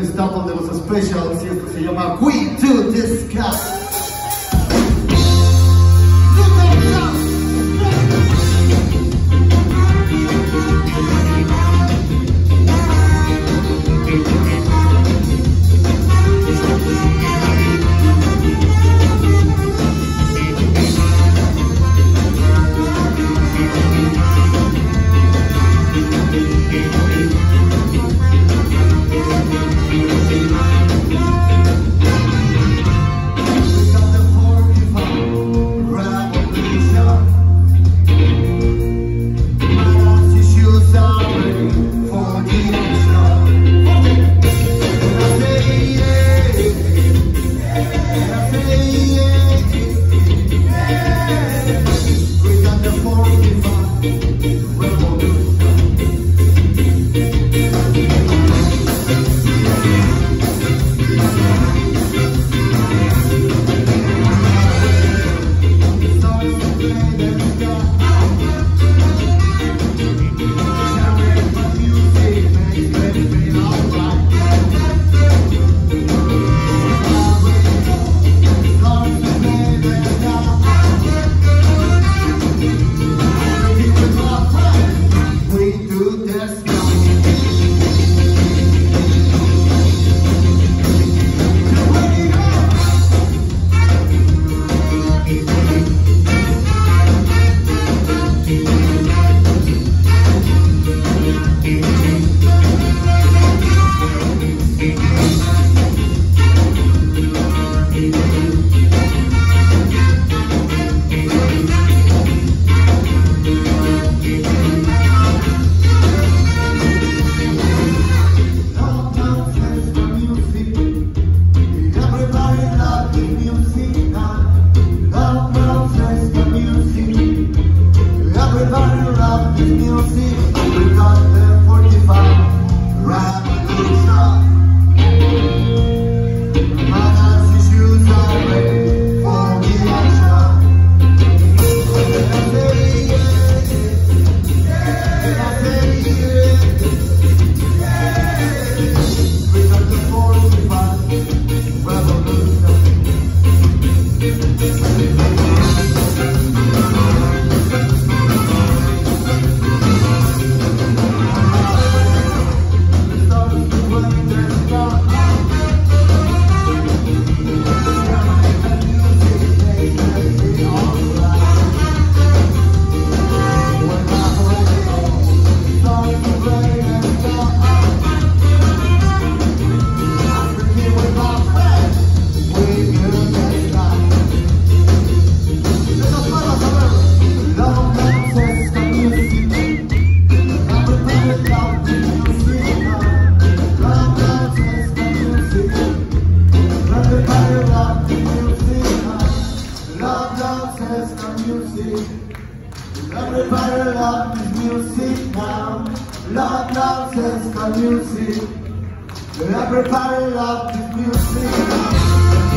un estado de los specials y esto se llama We Do The Ska. Everybody love this music now. Love, love, sense music. Everybody love this music.